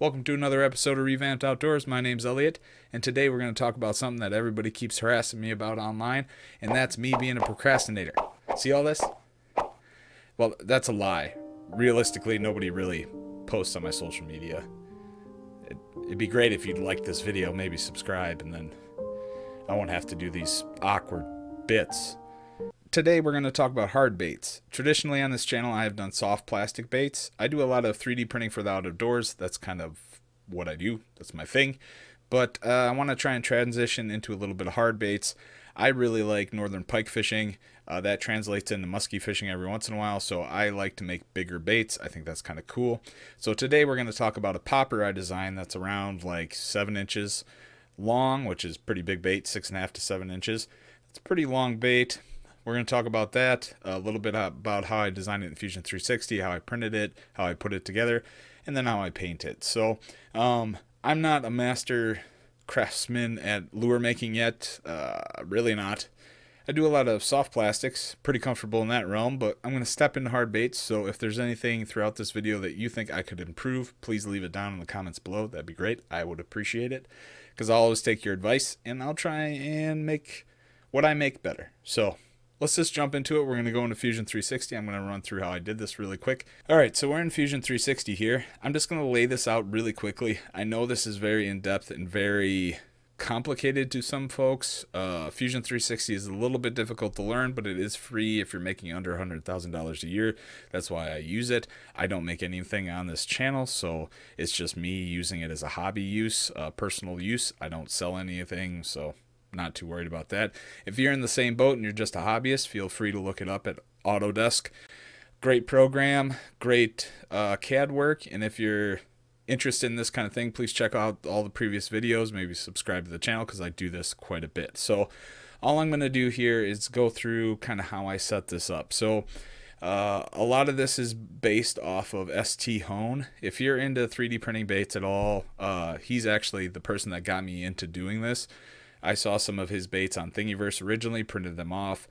Welcome to another episode of Revamped Outdoors. My name's Elliot, and today we're going to talk about something that everybody keeps harassing me about online, and that's me being a procrastinator. See all this? Well, that's a lie. Realistically, nobody really posts on my social media. It, it'd be great if you'd like this video, maybe subscribe, and then I won't have to do these awkward bits. Today we're going to talk about hard baits. Traditionally on this channel I have done soft plastic baits. I do a lot of 3D printing for the outdoors. That's kind of what I do. That's my thing. But uh, I want to try and transition into a little bit of hard baits. I really like northern pike fishing. Uh, that translates into musky fishing every once in a while, so I like to make bigger baits. I think that's kind of cool. So today we're going to talk about a popper I designed that's around like 7 inches long, which is pretty big bait, 6.5 to 7 inches. It's a pretty long bait. We're going to talk about that, a little bit about how I designed it in Fusion 360, how I printed it, how I put it together, and then how I paint it. So um, I'm not a master craftsman at lure making yet, uh, really not. I do a lot of soft plastics, pretty comfortable in that realm, but I'm going to step into hard baits. So if there's anything throughout this video that you think I could improve, please leave it down in the comments below. That'd be great. I would appreciate it because I'll always take your advice and I'll try and make what I make better. So let's just jump into it. We're going to go into Fusion 360. I'm going to run through how I did this really quick. All right, so we're in Fusion 360 here. I'm just going to lay this out really quickly. I know this is very in-depth and very complicated to some folks. Uh, Fusion 360 is a little bit difficult to learn, but it is free if you're making under $100,000 a year. That's why I use it. I don't make anything on this channel, so it's just me using it as a hobby use, uh, personal use. I don't sell anything, so not too worried about that. If you're in the same boat and you're just a hobbyist, feel free to look it up at Autodesk. Great program, great uh, CAD work, and if you're interested in this kind of thing, please check out all the previous videos. Maybe subscribe to the channel because I do this quite a bit. So all I'm going to do here is go through kind of how I set this up. So uh, a lot of this is based off of Sthone. If you're into 3D printing baits at all, uh, he's actually the person that got me into doing this. I saw some of his baits on Thingiverse originally, printed them off,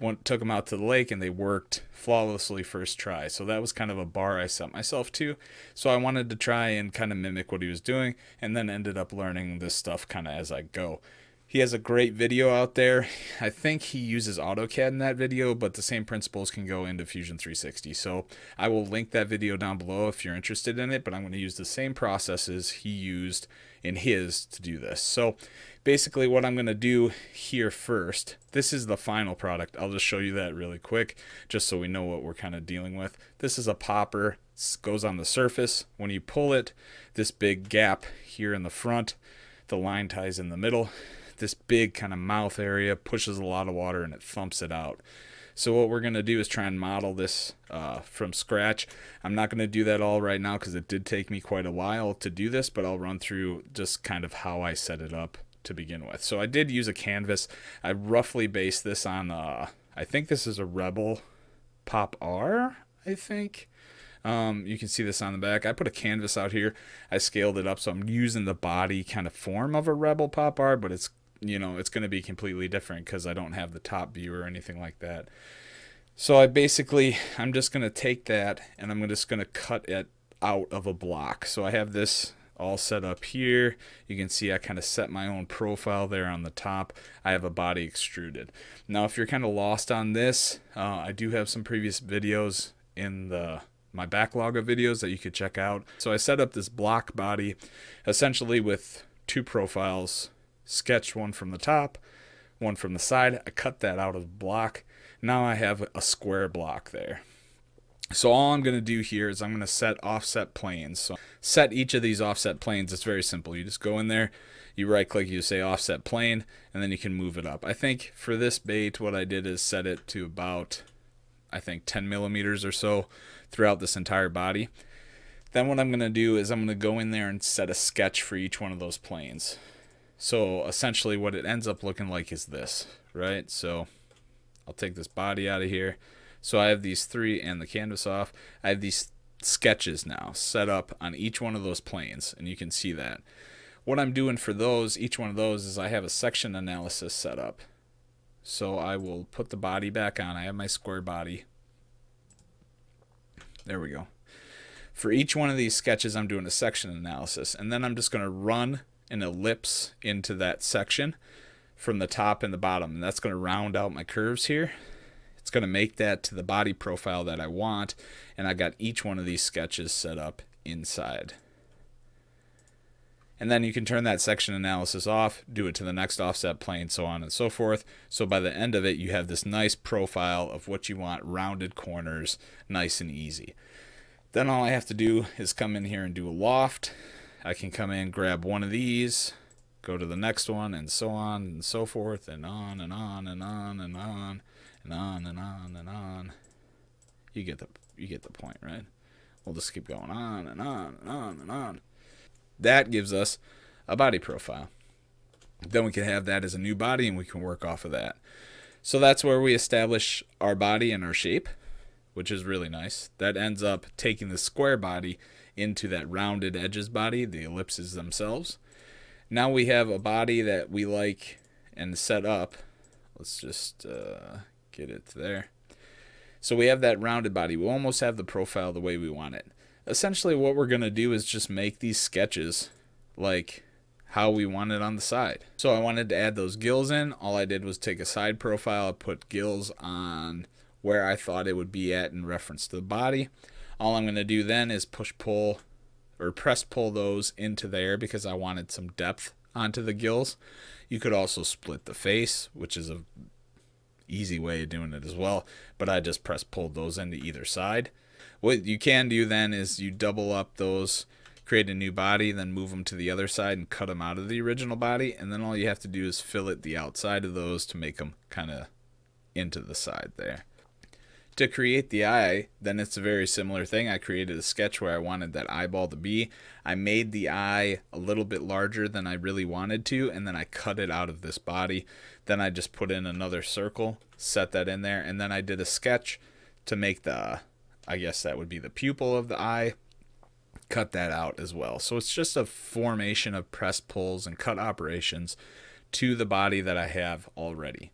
went, took them out to the lake, and they worked flawlessly first try. So that was kind of a bar I set myself to. So I wanted to try and kind of mimic what he was doing, and then ended up learning this stuff kind of as I go. He has a great video out there. I think he uses AutoCAD in that video, but the same principles can go into Fusion 360. So I will link that video down below if you're interested in it, but I'm going to use the same processes he used in his to do this. So basically what I'm going to do here first, this is the final product. I'll just show you that really quick just so we know what we're kind of dealing with. This is a popper, it goes on the surface. When you pull it, this big gap here in the front, the line ties in the middle. This big kind of mouth area pushes a lot of water and it thumps it out. So what we're going to do is try and model this uh, from scratch. I'm not going to do that all right now because it did take me quite a while to do this, but I'll run through just kind of how I set it up to begin with. So I did use a canvas. I roughly based this on, uh, I think this is a Rebel Pop R, I think. Um, you can see this on the back. I put a canvas out here. I scaled it up, so I'm using the body kind of form of a Rebel Pop R, but it's you know it's going to be completely different because I don't have the top view or anything like that. So I basically I'm just going to take that and I'm just going to cut it out of a block. So I have this all set up here. You can see I kind of set my own profile there on the top. I have a body extruded. Now if you're kind of lost on this, uh, I do have some previous videos in the my backlog of videos that you could check out. So I set up this block body essentially with two profiles, sketched one from the top, one from the side. I cut that out of the block. Now I have a square block there. So all I'm going to do here is I'm going to set offset planes. So set each of these offset planes. It's very simple. You just go in there, you right click, you say offset plane, and then you can move it up. I think for this bait, what I did is set it to about, I think 10 millimeters or so throughout this entire body. Then what I'm going to do is I'm going to go in there and set a sketch for each one of those planes. So essentially what it ends up looking like is this, right? So I'll take this body out of here. So I have these three and the canvas off. I have these sketches now set up on each one of those planes, and you can see that. What I'm doing for those, each one of those, is I have a section analysis set up. So I will put the body back on. I have my square body. There we go. For each one of these sketches, I'm doing a section analysis, and then I'm just going to run an ellipse into that section from the top and the bottom, and that's going to round out my curves here. It's going to make that to the body profile that I want, and I got each one of these sketches set up inside. And then you can turn that section analysis off, do it to the next offset plane, so on and so forth. So by the end of it, you have this nice profile of what you want, rounded corners, nice and easy. Then all I have to do is come in here and do a loft. I can come in, grab one of these, go to the next one, and so on and so forth, and on and on and on and on and on and on and on. You get the you get the point, right? We'll just keep going on and on and on and on. That gives us a body profile. Then we can have that as a new body and we can work off of that. So that's where we establish our body and our shape, which is really nice. That ends up taking the square body into that rounded edges body, the ellipses themselves. Now we have a body that we like and set up. Let's just uh, get it there. So we have that rounded body. We almost have the profile the way we want it essentially what we're going to do is just make these sketches like how we want it on the side. So I wanted to add those gills in. All I did was take a side profile, put gills on where I thought it would be at in reference to the body. All I'm going to do then is push pull or press pull those into there because I wanted some depth onto the gills. You could also split the face, which is a easy way of doing it as well, but I just press pulled those into either side. What you can do then is you double up those, create a new body, then move them to the other side and cut them out of the original body. And then all you have to do is fillet the outside of those to make them kind of into the side there. To create the eye, then it's a very similar thing. I created a sketch where I wanted that eyeball to be. I made the eye a little bit larger than I really wanted to, and then I cut it out of this body. Then I just put in another circle, set that in there, and then I did a sketch to make the I guess that would be the pupil of the eye. Cut that out as well. So it's just a formation of press pulls and cut operations to the body that I have already.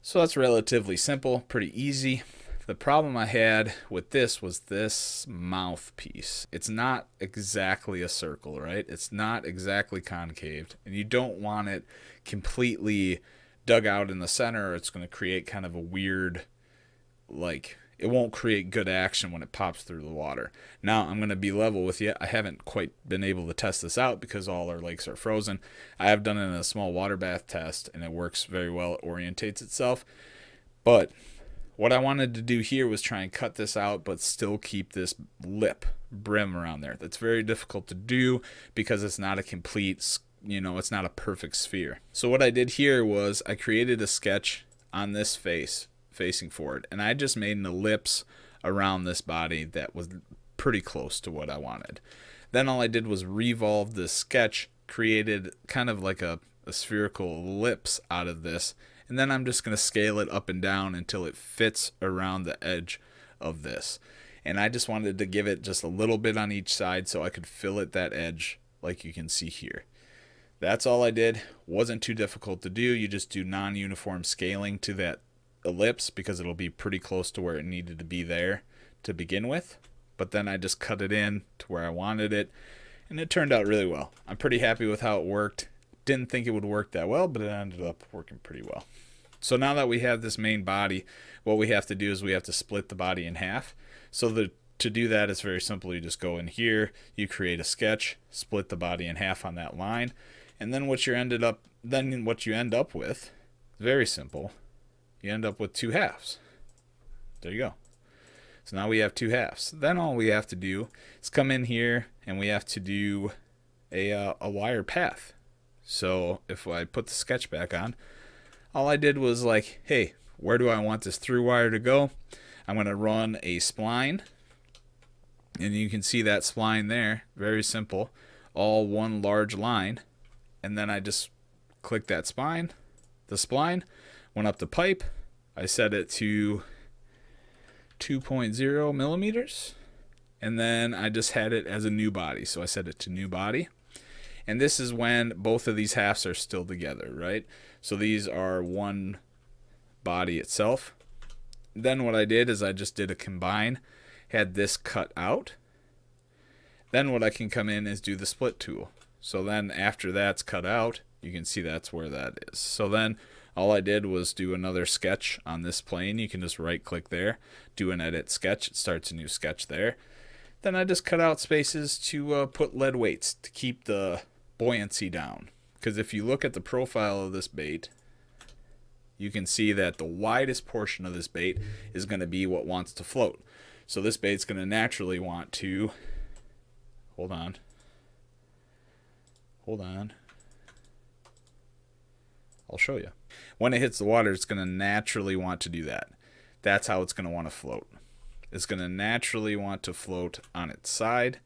So that's relatively simple, pretty easy. The problem I had with this was this mouthpiece. It's not exactly a circle, right? It's not exactly concaved, and you don't want it completely dug out in the center, it's going to create kind of a weird, like, it won't create good action when it pops through the water. Now, I'm going to be level with you. I haven't quite been able to test this out because all our lakes are frozen. I have done it in a small water bath test and it works very well. It orientates itself. But what I wanted to do here was try and cut this out but still keep this lip brim around there. That's very difficult to do because it's not a complete, you know, it's not a perfect sphere. So what I did here was I created a sketch on this face facing forward. And I just made an ellipse around this body that was pretty close to what I wanted. Then all I did was revolve the sketch, created kind of like a, a spherical ellipse out of this. And then I'm just going to scale it up and down until it fits around the edge of this. And I just wanted to give it just a little bit on each side so I could fillet that edge like you can see here. That's all I did. Wasn't too difficult to do. You just do non-uniform scaling to that ellipse because it'll be pretty close to where it needed to be there to begin with. But then I just cut it in to where I wanted it, and it turned out really well. I'm pretty happy with how it worked. Didn't think it would work that well, but it ended up working pretty well. So now that we have this main body, what we have to do is we have to split the body in half. So the to do that it's very simple. You just go in here, you create a sketch, split the body in half on that line, and then what you ended up then what you end up with, very simple, you end up with two halves. There you go. So now we have two halves. Then all we have to do is come in here and we have to do a, uh, a wire path. So if I put the sketch back on, all I did was like, hey, where do I want this through wire to go? I'm going to run a spline. And you can see that spline there. Very simple. All one large line. And then I just click that spine, the spline, went up the pipe. I set it to 2.0 millimeters. And then I just had it as a new body. So I set it to new body. And this is when both of these halves are still together, right? So these are one body itself. Then what I did is I just did a combine, had this cut out, Then what I can come in is do the split tool. So then after that's cut out, you can see that's where that is. So then all I did was do another sketch on this plane. You can just right click there, do an edit sketch. It starts a new sketch there. Then I just cut out spaces to uh, put lead weights to keep the buoyancy down. Because if you look at the profile of this bait, you can see that the widest portion of this bait is going to be what wants to float. So this bait's going to naturally want to, hold on, hold on, I'll show you. When it hits the water, it's going to naturally want to do that. That's how it's going to want to float. It's going to naturally want to float on its side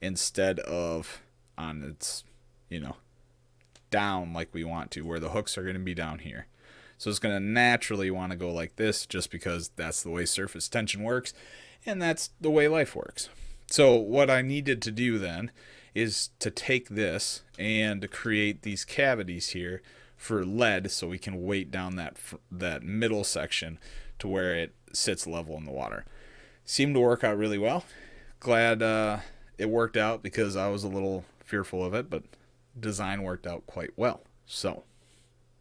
instead of on its, you know, down like we want to, where the hooks are going to be down here. So it's going to naturally want to go like this just because that's the way surface tension works and that's the way life works. So what I needed to do then is to take this and create these cavities here for lead so we can weight down that that middle section to where it sits level in the water. Seemed to work out really well. Glad uh, it worked out because I was a little fearful of it, but design worked out quite well. So,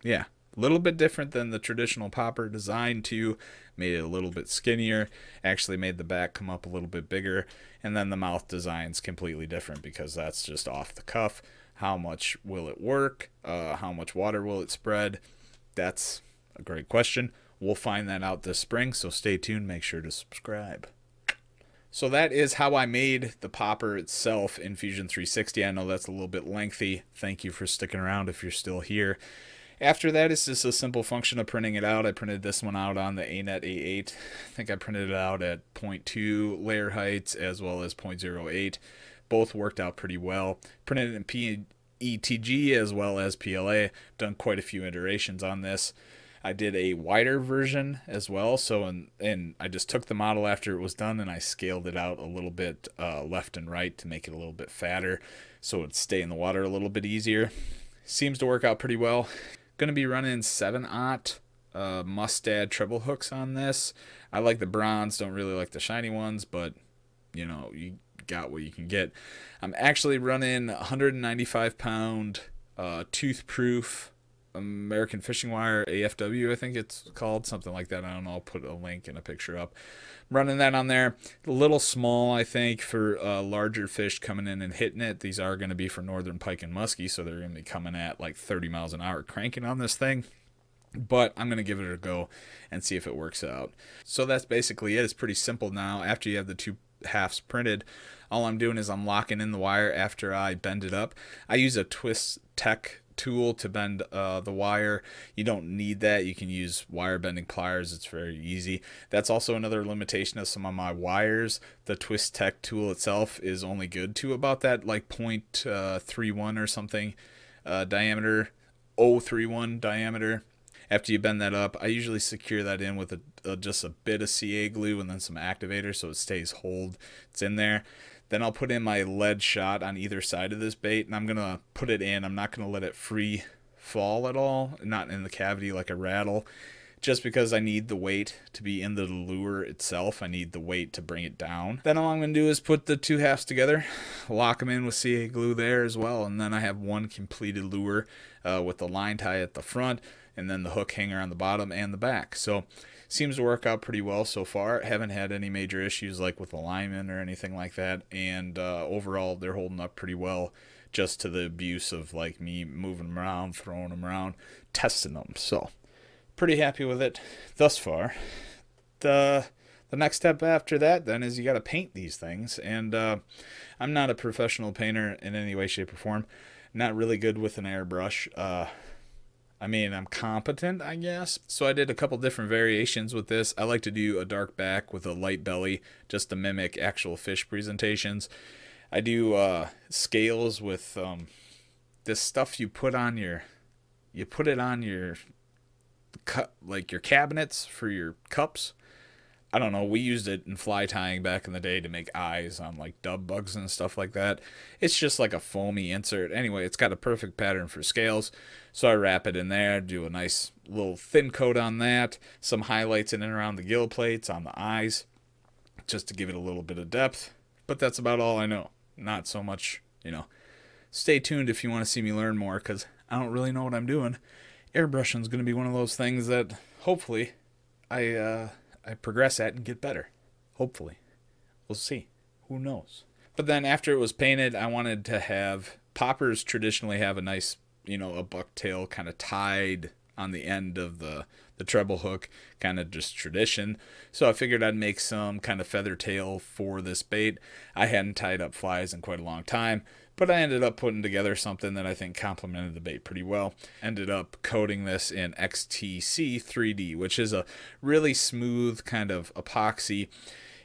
yeah, a little bit different than the traditional popper design too made it a little bit skinnier. Actually made the back come up a little bit bigger. And then the mouth design's completely different because that's just off the cuff. How much will it work? Uh, how much water will it spread? That's a great question. We'll find that out this spring so stay tuned. Make sure to subscribe so that is how I made the popper itself in Fusion 360. I know that's a little bit lengthy. Thank you for sticking around if you're still here. After that, it's just a simple function of printing it out. I printed this one out on the ANET A8. I think I printed it out at 0.2 layer heights as well as 0.08. Both worked out pretty well. Printed in PETG as well as PLA. Done quite a few iterations on this. I did a wider version as well. So, and, and I just took the model after it was done and I scaled it out a little bit uh, left and right to make it a little bit fatter so it'd stay in the water a little bit easier. Seems to work out pretty well. To be running 7-aught uh, Mustad treble hooks on this. I like the bronze, don't really like the shiny ones, but you know, you got what you can get. I'm actually running 195 pound uh, tooth proof American Fishing Wire AFW, I think it's called, something like that. I don't know. I'll put a link and a picture up. I'm running that on there. A little small, I think, for uh, larger fish coming in and hitting it. These are going to be for northern pike and muskie, so they're going to be coming at like 30 miles an hour cranking on this thing. But I'm going to give it a go and see if it works out. So that's basically it. It's pretty simple now. After you have the two halves printed, all I'm doing is I'm locking in the wire after I bend it up. I use a Twist Tech tool to bend uh, the wire. You don't need that. You can use wire bending pliers. It's very easy. That's also another limitation of some of my wires. The Twist Tech tool itself is only good to about that like 0.31 uh, or something uh, diameter, 031 diameter. After you bend that up, I usually secure that in with a, a, just a bit of CA glue and then some activator so it stays hold. It's in there. Then I'll put in my lead shot on either side of this bait and I'm going to put it in. I'm not going to let it free fall at all, not in the cavity like a rattle, just because I need the weight to be in the lure itself. I need the weight to bring it down. Then all I'm going to do is put the two halves together, lock them in with CA glue there as well, and then I have one completed lure uh, with the line tie at the front and then the hook hanger on the bottom and the back. So seems to work out pretty well so far. Haven't had any major issues like with alignment or anything like that, and uh, overall they're holding up pretty well. Just to the abuse of like me moving them around, throwing them around, testing them. So pretty happy with it thus far. The the next step after that then is you got to paint these things, and uh, I'm not a professional painter in any way, shape, or form. Not really good with an airbrush. Uh, I mean, I'm competent, I guess. So I did a couple different variations with this. I like to do a dark back with a light belly just to mimic actual fish presentations. I do uh, scales with um, this stuff you put on your, you put it on your cup, like your cabinets for your cups. I don't know, we used it in fly tying back in the day to make eyes on like dub bugs and stuff like that. It's just like a foamy insert. Anyway, it's got a perfect pattern for scales. So I wrap it in there, do a nice little thin coat on that, some highlights in and around the gill plates on the eyes, just to give it a little bit of depth. But that's about all I know. not so much, you know. Stay tuned if you want to see me learn more because I don't really know what I'm doing. Airbrushing is going to be one of those things that hopefully I uh, I progress at and get better. Hopefully, we'll see. Who knows? But then after it was painted, I wanted to have poppers traditionally have a nice, you know, a bucktail kind of tied on the end of the the treble hook, kind of just tradition. So I figured I'd make some kind of feather tail for this bait. I hadn't tied up flies in quite a long time, but I ended up putting together something that I think complemented the bait pretty well. Ended up coating this in XTC 3D, which is a really smooth kind of epoxy.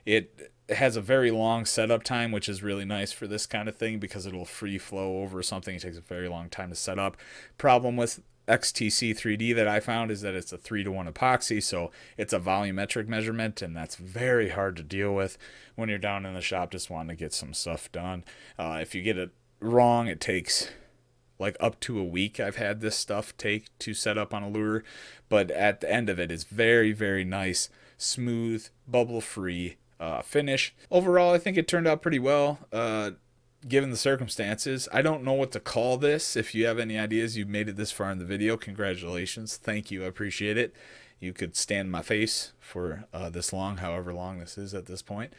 It has a very long setup time, which is really nice for this kind of thing because it'll free flow over something. It takes a very long time to set up. Problem with XTC 3D that I found is that it's a 3 to 1 epoxy, so it's a volumetric measurement, and that's very hard to deal with when you're down in the shop just wanting to get some stuff done. Uh, if you get it wrong, it takes like up to a week I've had this stuff take to set up on a lure, but at the end of it, it's very, very nice, smooth, bubble free uh, finish. Overall, I think it turned out pretty well. Uh, given the circumstances. I don't know what to call this. If you have any ideas, you've made it this far in the video. Congratulations. Thank you. I appreciate it. You could stand my face for uh, this long, however long this is at this point.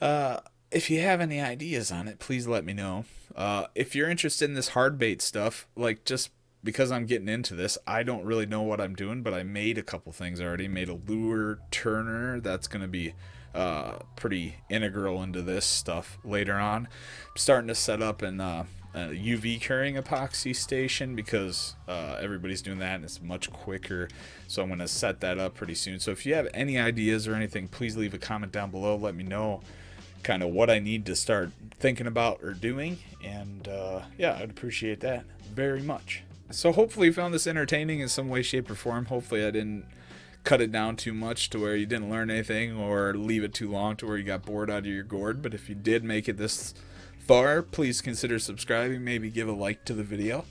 Uh, if you have any ideas on it, please let me know. Uh, if you're interested in this hard bait stuff, like just because I'm getting into this, I don't really know what I'm doing, but I made a couple things already. Made a lure turner that's going to be uh, pretty integral into this stuff later on. I'm starting to set up an uh, a UV curing epoxy station because uh, everybody's doing that and it's much quicker. So I'm going to set that up pretty soon. So if you have any ideas or anything, please leave a comment down below. Let me know kind of what I need to start thinking about or doing. And uh, yeah, I'd appreciate that very much. So hopefully you found this entertaining in some way, shape, or form. Hopefully I didn't cut it down too much to where you didn't learn anything or leave it too long to where you got bored out of your gourd. But if you did make it this far, please consider subscribing, maybe give a like to the video.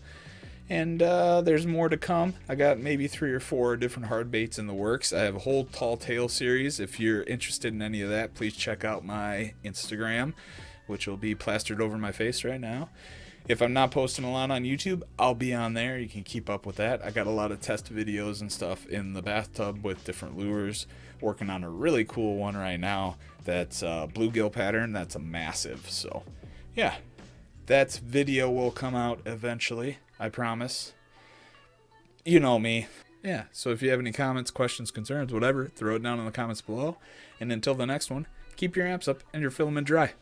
And uh, there's more to come. I got maybe three or four different hard baits in the works. I have a whole tall tail series. If you're interested in any of that, please check out my Instagram, which will be plastered over my face right now. If I'm not posting a lot on YouTube, I'll be on there. You can keep up with that. I got a lot of test videos and stuff in the bathtub with different lures. Working on a really cool one right now that's a bluegill pattern. That's a massive. So, yeah, that video will come out eventually. I promise. You know me. Yeah, so if you have any comments, questions, concerns, whatever, throw it down in the comments below. And until the next one, keep your amps up and your filament dry.